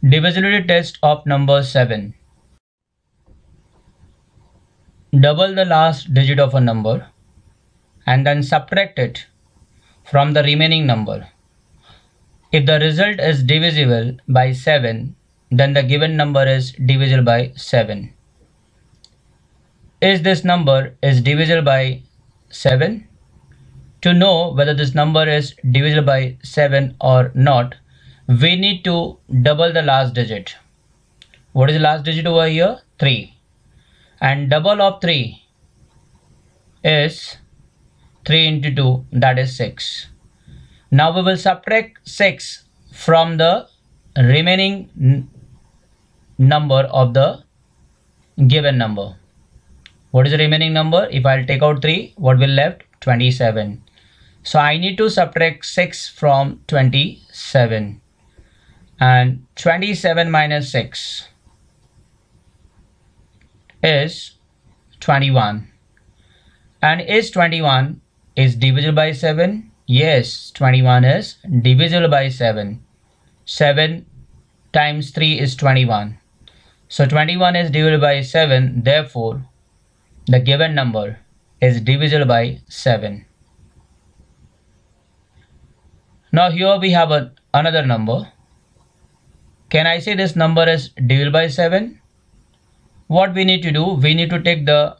Divisibility test of number 7. Double the last digit of a number and then subtract it from the remaining number. If the result is divisible by 7, then the given number is divisible by 7. Is this number is divisible by 7? To know whether this number is divisible by 7 or not, we need to double the last digit. What is the last digit over here? 3. And double of 3 is 3 into 2 that is 6. Now we will subtract 6 from the remaining number of the given number. What is the remaining number? If I'll take out 3, what will left? 27. So I need to subtract 6 from 27 and 27 minus 6 is 21 and is 21 is divisible by 7 yes 21 is divisible by 7 7 times 3 is 21 so 21 is divisible by 7 therefore the given number is divisible by 7 now here we have a, another number can I say this number is divisible by 7? What we need to do, we need to take the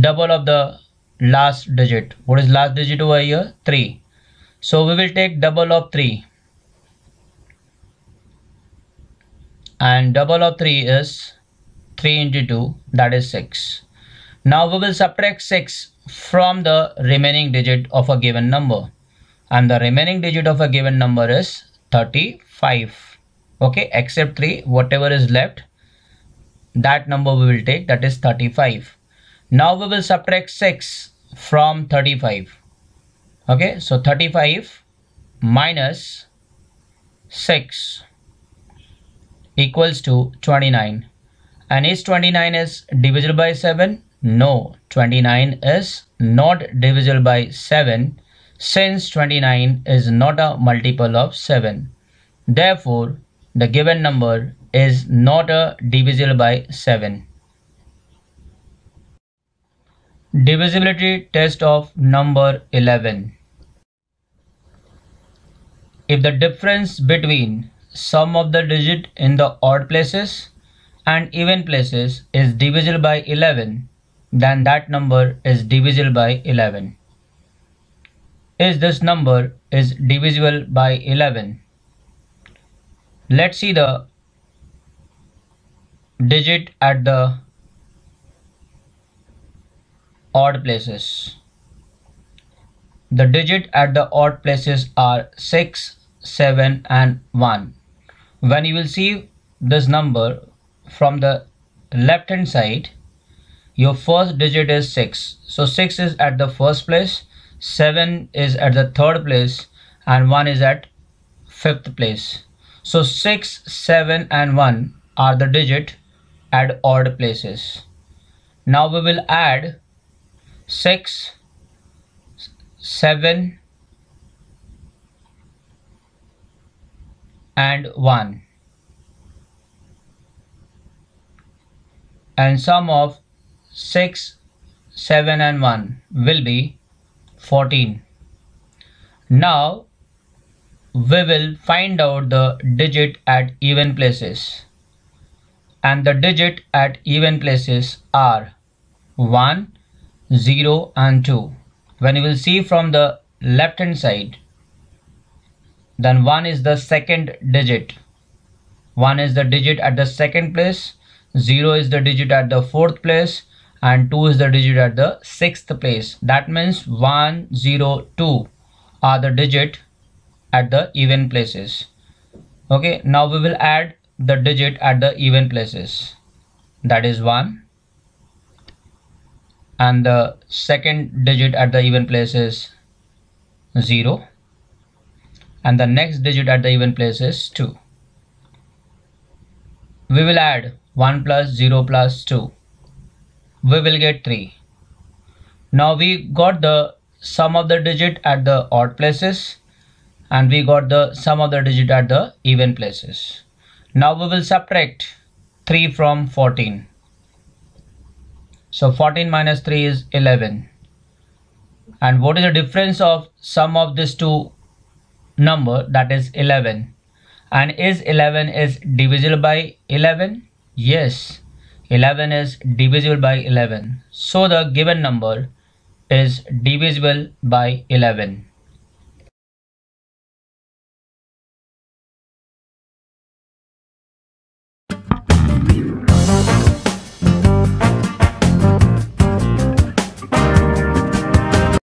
double of the last digit. What is last digit over here? 3. So we will take double of 3. And double of 3 is 3 into 2 that is 6. Now we will subtract 6 from the remaining digit of a given number. And the remaining digit of a given number is 35 okay except 3 whatever is left that number we will take that is 35 now we will subtract 6 from 35 okay so 35 minus 6 equals to 29 and is 29 is divisible by 7 no 29 is not divisible by 7 since 29 is not a multiple of 7. Therefore, the given number is not a divisible by 7. Divisibility test of number 11. If the difference between sum of the digit in the odd places and even places is divisible by 11, then that number is divisible by 11 is this number is divisible by 11. Let's see the digit at the odd places. The digit at the odd places are 6, 7 and 1. When you will see this number from the left hand side, your first digit is 6. So 6 is at the first place 7 is at the third place and 1 is at fifth place. So 6, 7 and 1 are the digit at odd places. Now we will add 6, 7 and 1 and sum of 6, 7 and 1 will be 14. Now we will find out the digit at even places and the digit at even places are 1, 0 and 2. When you will see from the left hand side then 1 is the second digit. 1 is the digit at the second place, 0 is the digit at the fourth place and 2 is the digit at the sixth place that means 1 0 2 are the digit at the even places. Okay now we will add the digit at the even places. That is 1 and the second digit at the even place is 0 and the next digit at the even place is 2 we will add 1 plus 0 plus 2 we will get 3. Now we got the sum of the digit at the odd places and we got the sum of the digit at the even places. Now we will subtract 3 from 14. So 14 minus 3 is 11. And what is the difference of sum of these two number that is 11 and is 11 is divisible by 11 yes 11 is divisible by 11 so the given number is divisible by 11